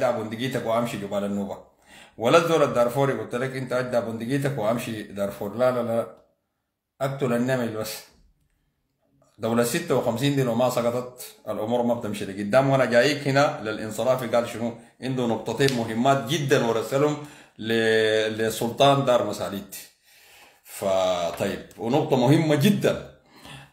اجدع بندقيتك وأمشي جبال النوبة. ولا الزول الدارفوري قلت لك إنت اجدع بندقيتك وأمشي دارفور. لا لا لا أقتل النمل بس. دولة 56 دي لو ما سقطت الأمور ما بتمشي لقدام وأنا جايك هنا للإنصراف قال شنو؟ عنده نقطتين مهمات جدا ورسلهم لسلطان دار مساليت فطيب ونقطة مهمة جدا.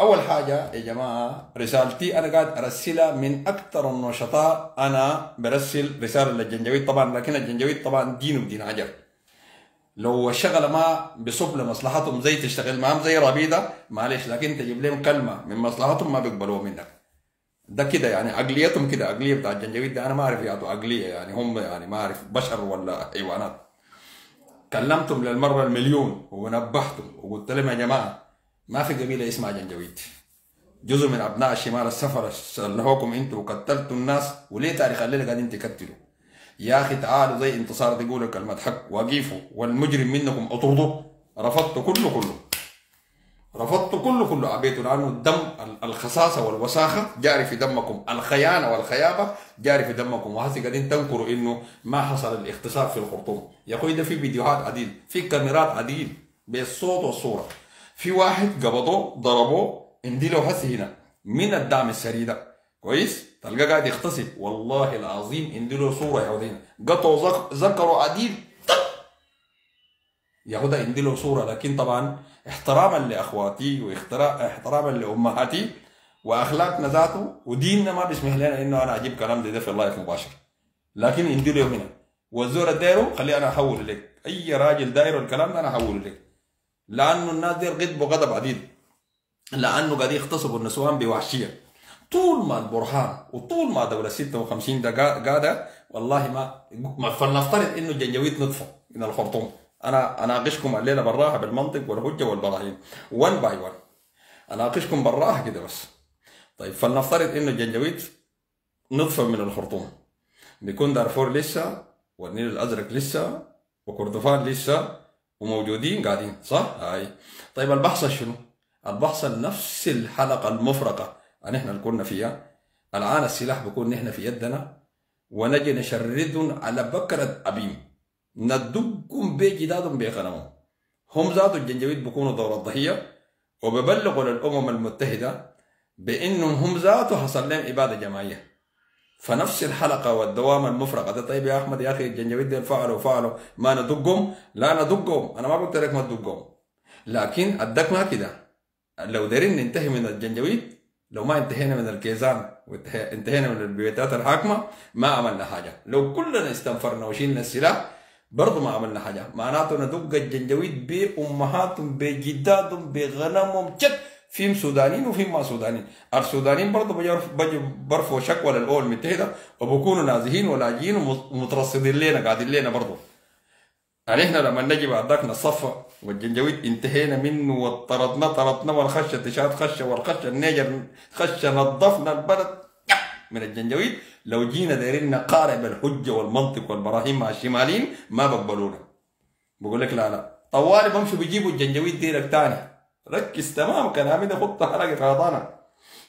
أول حاجة يا جماعة رسالتي أنا قاعد أرسلها من أكثر النشطاء أنا برسل رسالة للجنجويد. طبعا لكن الجنجويد طبعا دين ودين عجر لو الشغله ما بصب لمصلحتهم زي تشتغل معاهم زي ربيدة معلش لكن تجيب لهم كلمة من مصلحتهم ما بيقبلوها منك. ده كده يعني عقليتهم كده عقلية بتاع الجنجويد ده أنا ما أعرف يعطوا عقلية يعني هم يعني ما أعرف بشر ولا حيوانات. كلمتم للمرة المليون ونبهتم وقلت لهم يا جماعة ما في قبيله اسمها جنجويد جزء من أبناء الشمال السفر سلهوكم أنتوا وقتلتوا الناس وليه تاريخ الليلة قاعدين تقتلوا؟ يا أخي تعالوا زي انتصار تقولوا كلمة حق. وقيفوا. والمجرم منكم اطردوه رفضت كله كله. رفضت كله كله. عبيته لأنه الدم الخصاصه والوساخة. جاري في دمكم الخيانة والخيابة. جاري في دمكم. وهسه قاعدين تنكروا إنه ما حصل الاغتصاب في الخرطوم. يا أخوي ده في فيديوهات عديد في كاميرات عديد بالصوت والصورة. في واحد قبضوه ضربوه انديله هسه هنا من الدعم السري ده كويس؟ تلقاه قاعد يغتصب. والله العظيم انديله صورة يا ودينا قطعوا ذك- ذكروا عديد. ياخدها عندي له صورة. لكن طبعا احتراما لأخواتي واحتراما لأمهاتي وأخلاقنا ذاته وديننا ما بيسمح لنا إنه أنا أجيب كلام زي ده في اللايف مباشر. لكن عندي له هنا. والزور دايره خليه أنا أحوله لك. أي راجل دايره الكلام ده أنا أحوله لك. لأنه الناس دي غضب عديد. لأنه قاعدين يغتصبوا النسوان بوحشية. طول ما البرهان وطول ما دولة 56 ده قا- قاعدة والله ما فلنفترض إنه الجنجويد نطفى من الخرطوم. أنا أناقشكم الليلة بالراحة بالمنطق والحجة والبراهين. 1 باي 1 أناقشكم بالراحة كده بس. طيب فلنفترض إنه الجنجويد نطفى من الخرطوم. بيكون دارفور لسه والنيل الأزرق لسه وكردفان لسه وموجودين قاعدين صح؟ هاي. طيب البحث شنو؟ البحث نفس الحلقة المفرقة اللي إحنا كنا فيها. الآن السلاح بيكون نحن في يدنا ونجي نشردهم على بكرة أبيم. ندقهم بجدادهم بغنمهم. هم ذات الجنجويد بيكونوا دور الضحية وببلغوا للأمم المتحدة بأنهم هم ذاته حصل لهم إبادة جماعية. فنفس الحلقة والدوام المفرغة ده. طيب يا أحمد يا أخي الجنجويد دول فعلوا فعلوا. ما ندقهم؟ لا ندقهم. أنا ما قلت لك ما تدقهم. لكن الدقنا كده. لو دارين ننتهي من الجنجويد لو ما انتهينا من الكيزان وانتهينا من البيوتات الحاكمة ما عملنا حاجة. لو كلنا استنفرنا وشيلنا السلاح برضه ما عملنا حاجة. معناته ندق الجنجويد بأمهاتهم بجدادهم بغنمهم شك فيهم سودانيين وفيهم ما سودانيين. السودانيين برضه برفعوا شكوى للامم المتحده وبكونوا نازحين ولاجئين ومترصدين لنا قاعدين لنا برضه يعني إحنا لما نجي بعد ذاك نصفى والجنجويد انتهينا منه وطردنا طردنا والخشة تشاد خشة والخشة النيجر خشة نظفنا البلد. من الجنجويد. لو جينا دايرين نقارب الحجة والمنطق والبراهين مع الشماليين ما بقبلونا. بقول لك لا لا. طوالي بمشوا بيجيبوا الجنجويد ديرك تاني. ركز تمام كلامي ده خطه حلقه غلطانه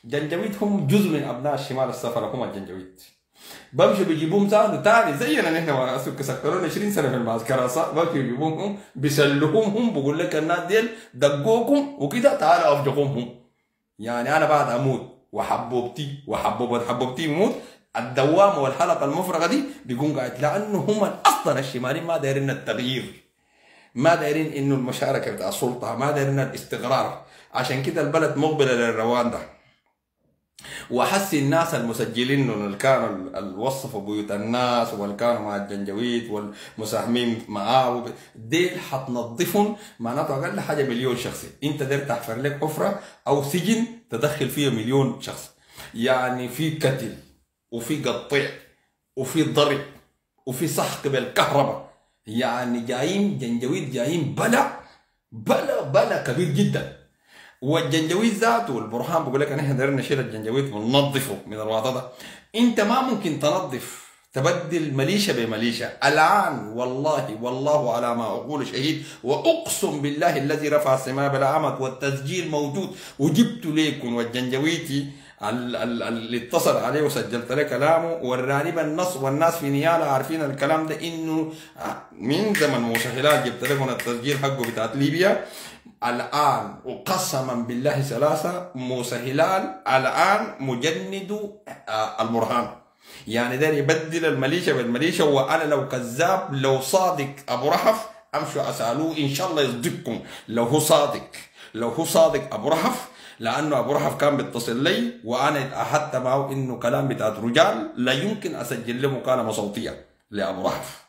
جنجويد هم جزء من أبناء الشمال السفر هم الجنجويد بمشوا بيجيبوهم زادوا تاني زينا نحن سكرونا 20 سنة في المعسكر. بمشوا بيجيبوهم بيسلوهم هم بقول لك الناس ديل دقوكم وكده تعالوا أفجقوهم. هم يعني أنا بعد أموت وحبوبتي وحبوبة حبوبتي يموت الدوامة والحلقة المفرغة دي بيكون قاعد لأنه هم أصلا الشماليين ما دايرين التغيير. ما دايرين إنه المشاركة بتاع السلطة ما دايرين الاستقرار. عشان كده البلد مقبلة للروان ده وحس الناس المسجلين اللي كانوا ال- اللي وصفوا بيوت الناس واللي كانوا مع الجنجويد والمساهمين معاه. ديل حتنظفهم معناته أقل حاجة مليون شخص إنت دير تحفر لك حفرة أو سجن تدخل فيها مليون شخص يعني في قتل وفي قطيع وفي ضرب وفي سحق بالكهرباء. يعني جايين جنجويد جايين بلا بلا بلا كبير جدا. والجنجويد ذاته والبرهان بقول لك إحنا دايرين نشيل الجنجويد وننظفه من الوضع ده. أنت ما ممكن تنظف تبدل مليشة بمليشة. الآن والله والله على ما أقول شهيد وأقسم بالله الذي رفع السماء بلا عمد والتسجيل موجود. وجبت ليكم والجنجويتي اللي اتصل عليه وسجلت له كلامه وراني بالنص والناس في نيالا عارفين الكلام ده إنه من زمن موسى هلال جبت لكم التسجيل حقه بتاعت ليبيا. الآن وقسما بالله ثلاثة موسى هلال الآن مجند البرهان يعني ده يبدل المليشة بالمليشة وأنا لو كذاب لو صادق أبو رحف أمشوا أسألوه إن شاء الله يصدقكم. لو هو صادق لو هو صادق أبو رحف لأنه أبو رحف كان بيتصل لي وأنا اتعهدت معه إنه كلام بتاعت رجال لا يمكن أسجل له مكالمة صوتية لأبو رحف.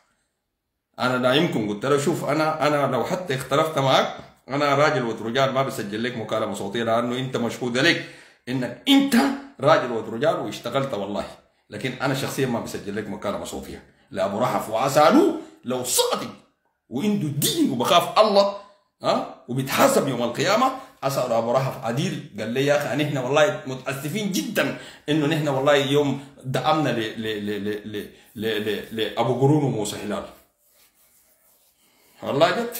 أنا لا يمكن قلت له شوف أنا أنا لو حتى اختلفت معك أنا راجل وترجال ما بسجل لك مكالمة صوتية لأنه أنت مشهود لك إنك أنت راجل وترجال واشتغلت والله. لكن أنا شخصيا ما بسجل لك مكالمة صوتية لأبو رحف. وأسألوه لو صادق وعنده دين وبخاف الله ها وبيتحاسب يوم القيامة أسأل أبو رحف عديل قال لي يا أخي نحن والله متأسفين جدا إنه نحن والله يوم دعمنا لأبو قرون وموسى هلال. والله جد.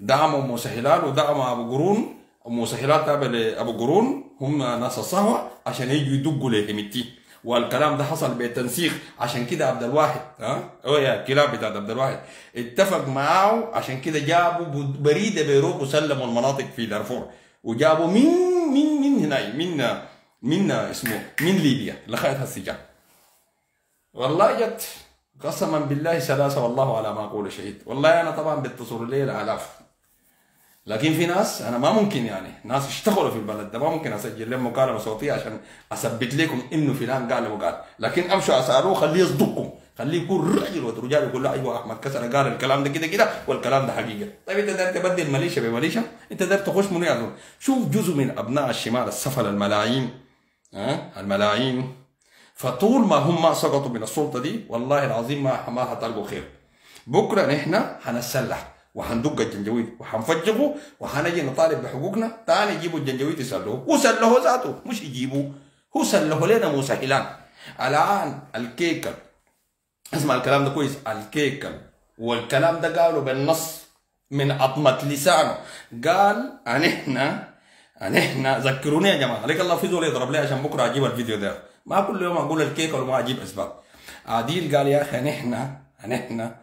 دعموا موسى هلال ودعموا أبو قرون. وموسى هلال تابع لأبو قرون. هم ناس الصهوة عشان يجوا يدقوا لهمتي والكلام ده حصل بالتنسيق. عشان كده عبد الواحد ها؟ هو يا كلاب بتاع عبد الواحد. اتفق معاه عشان كده جابوا بريده بيروت وسلموا المناطق في دارفور. وجابوا من من من هنا؟ من من اسمه؟ من ليبيا؟ لغايه السجان والله جد قسما بالله ثلاثة والله على ما أقول شهيد. والله أنا طبعا بيتصلوا لي الالاف لكن في ناس أنا ما ممكن يعني ناس اشتغلوا في البلد ده ما ممكن أسجل لهم مكالمة صوتية عشان أثبت لكم إنه فلان قال وقال لكن أمشوا أسألوه خليه يصدقكم خليه يكون رجل ورجال يقول له أيوه أحمد كسر قال الكلام ده كده كده والكلام ده حقيقة. طيب أنت داير تبدل مليشه بمليشه أنت داير تخش منو يعني شوف جزء من أبناء الشمال السفل الملايين ها؟ الملايين. فطول ما هم ما سقطوا من السلطة دي والله العظيم ما ما هتلقوا خير. بكرة نحن هنسلح وحندق الجنجويد وحنفجقه وحنجي نطالب بحقوقنا. تاني يجيبوا الجنجويد يسلوه وسلوه ذاته مش يجيبوه. هو سلوه لنا مسهلان الآن الكيكل. اسمع الكلام ده كويس. الكيكل. والكلام ده قالوا بالنص من عظمة لسانه. قال ان إحنا ان إحنا ذكروني يا جماعة. عليك الله في زول يضرب لي عشان بكرة أجيب الفيديو ده. ما كل يوم أقول الكيكل وما أجيب اسباب عاديل قال يا أخي ان إحنا ان إحنا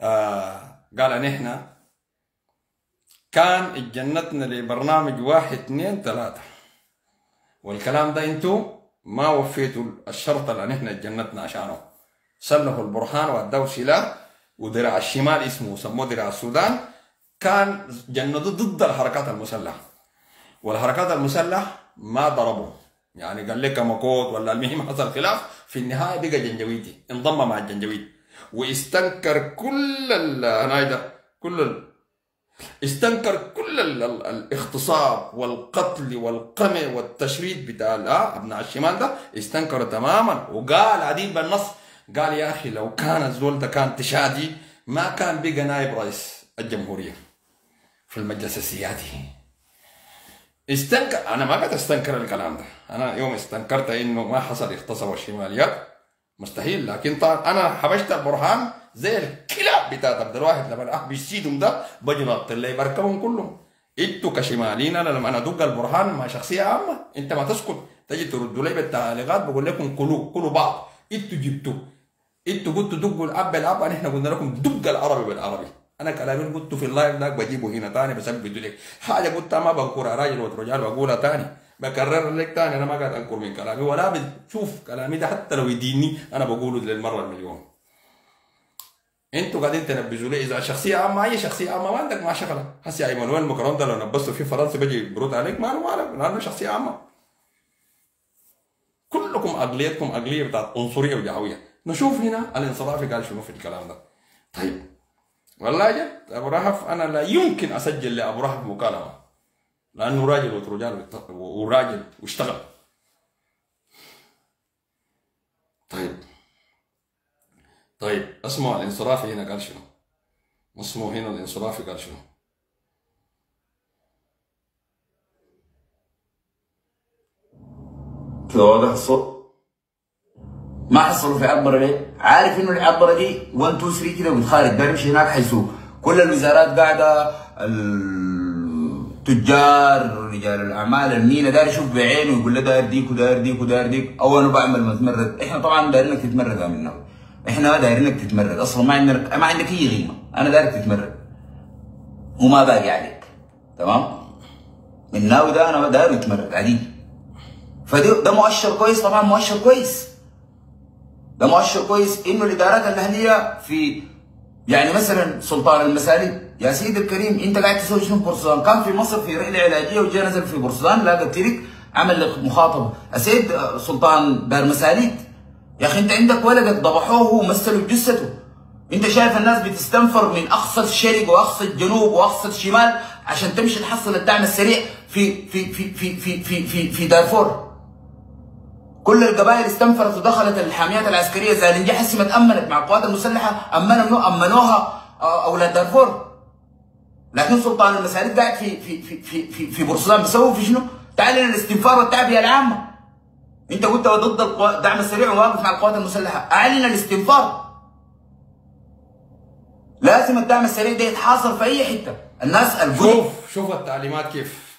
آه قال نحن كان اتجنتنا لبرنامج واحد اثنين ثلاثة. والكلام ده انتو ما وفيتوا الشرط اللي نحن اتجنتنا عشانه. سلخوا البرهان وادوا سلاح ودراع الشمال اسمه سموه دراع السودان. كان جندوا ضد الحركات المسلحة. والحركات المسلحة ما ضربوا. يعني قال لك مكوت ولا المهم حصل خلاف في النهاية بقى جنجويدي انضم مع الجنجويد واستنكر كل ال كل ال استنكر كل ال ال الاغتصاب والقتل والقمع والتشريد بتاع أبناء الشمال ده استنكر تماما. وقال عديل بالنص قال يا أخي لو كان الزول ده كان تشادي ما كان بقى نائب رئيس الجمهورية في المجلس السيادي استنكر أنا ما قد أستنكر الكلام ده. أنا يوم استنكرت إنه ما حصل اغتصاب الشماليات مستحيل لكن طبعا أنا حبشت البرهان زي الكلاب بتاعت الواحد لما احبش سيدهم ده بجي نط اللي بركبهم كلهم. إنتوا كشماليين أنا لما أدق البرهان مع شخصية عامة أنت ما تسكت. تجي تردوا لي بالتعليقات بقول لكم كلوا كلوا بعض. إنتوا جبتوا. إنتوا قلتوا دقوا الأب بالأب إحنا قلنا لكم دق العربي بالعربي. أنا كلامي قلته في اللايف ذاك بجيبه هنا تاني بثبت لك حاجة قلتها ما بنكرها راجل وترجال بقولها تاني. بكرر لك تاني أنا ما قاعد أنكر من كلامي. ولا بتشوف كلامي ده حتى لو يديني أنا بقوله للمرة المليون. أنتوا قاعدين تنبذوا لي إذا شخصية عامة أي شخصية عامة ما عندك ما شغلة. هسه إيمانويل مكرون ده لو نبسته في فرنسا بيجي برد عليك ما له لأنه شخصية عامة. كلكم أقليتكم أقلية بتاعت عنصرية وجهويه نشوف هنا الانصرافي قال شنو في الكلام ده. طيب. والله جد أبو رهف أنا لا يمكن أسجل لأبو رهف مكالمة. لأنه راجل وترجال وراجل واشتغل. طيب. طيب اسمع الانصرافي هنا قال شنو؟ اسمعوا هنا الانصرافي قال شنو؟ كده واضح الصوت ما حصلوا في عبرة ليه؟ عارف إنه العبرة دي 1 2 3 كده بتخارج بيمشي هناك حيث كل الوزارات قاعدة ال... تجار رجال الأعمال. المينا داير يشوف بعينه يقول له داير ديك وداير ديك وداير ديك. أو أنا بعمل متمرد إحنا طبعا دايرينك تتمرد منه إحنا دايرينك تتمرد. أصلا ما عندنا ما عندك أي قيمة. أنا دايرك تتمرد. وما باقي عليك. تمام؟ من ناوي ده أنا داير يتمرد عديد فده ده مؤشر كويس. طبعا مؤشر كويس. ده مؤشر كويس إنه الإدارات الأهلية في يعني مثلا سلطان المسالي يا سيدي الكريم أنت قاعد تسوي شنو في بورسودان كان في مصر في رحلة علاجية وجا نزل في بورسودان لاقى ترك عمل لك مخاطبه السيد سلطان دار مساليد يا أخي أنت عندك ولدك ذبحوه ومثلوا بجثته أنت شايف الناس بتستنفر من أقصى الشرق وأقصى الجنوب وأقصى الشمال عشان تمشي تحصل الدعم السريع في في في في في في في, في دارفور. كل القبائل استنفرت ودخلت الحاميات العسكرية زالنجي حسمت امنت مع القوات المسلحة امنوا أمنوها أولاد دارفور. لكن سلطان المسالك قاعد في في في في في, بورسودان بيسوي في شنو؟ تعلن الاستنفار والتعبئه العامة. أنت قلت ضد الدعم السريع وواقف مع القوات المسلحة. أعلن الاستنفار. لازم الدعم السريع ده يتحاصر في أي حتة. الناس القدر شوف شوف التعليمات كيف.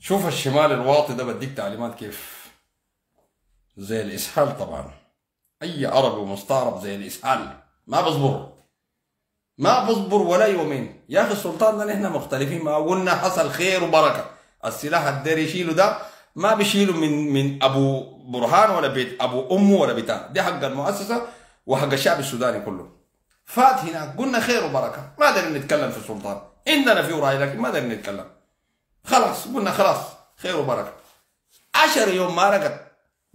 شوف الشمال الواطي ده بديك تعليمات كيف. زي الإسهال طبعا. أي عربي ومستعرب زي الإسهال. ما بصبر. ما بصبر ولا يومين يا أخي السلطان ده نحن مختلفين ما قلنا حصل خير وبركة. السلاح الداري يشيله ده ما بيشيله من من أبو برهان ولا بيت أبو أمه ولا بتاع دي حق المؤسسة وحق الشعب السوداني كله. فات هناك قلنا خير وبركة. ما قدرنا نتكلم في السلطان. عندنا في رأي لكن ما قدرنا نتكلم. خلاص. قلنا خلاص. خير وبركة. عشر يوم ما رقت.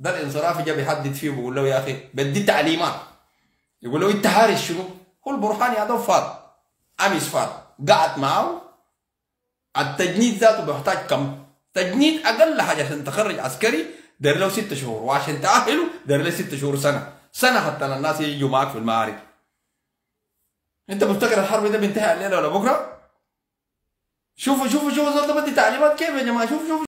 ده الانصراف جا بيحدد فيه بيقول له يا أخي بدي تعليمات يقول له انت هارس شنو؟ هو البرهان يا دوب فات امس فات قعد معه التجنيد ذاته بيحتاج كم؟ تجنيد أقل حاجة عشان تخرج عسكري داير له ست شهور وعشان تاهله داير له ست شهور سنه سنه حتى الناس يجوا معك في المعارك انت مفتكر الحرب ده بينتهي الليلة ولا بكره؟ شوفوا شوفوا شوفوا بدي تعليمات كيف يا جماعة شوفوا شوفوا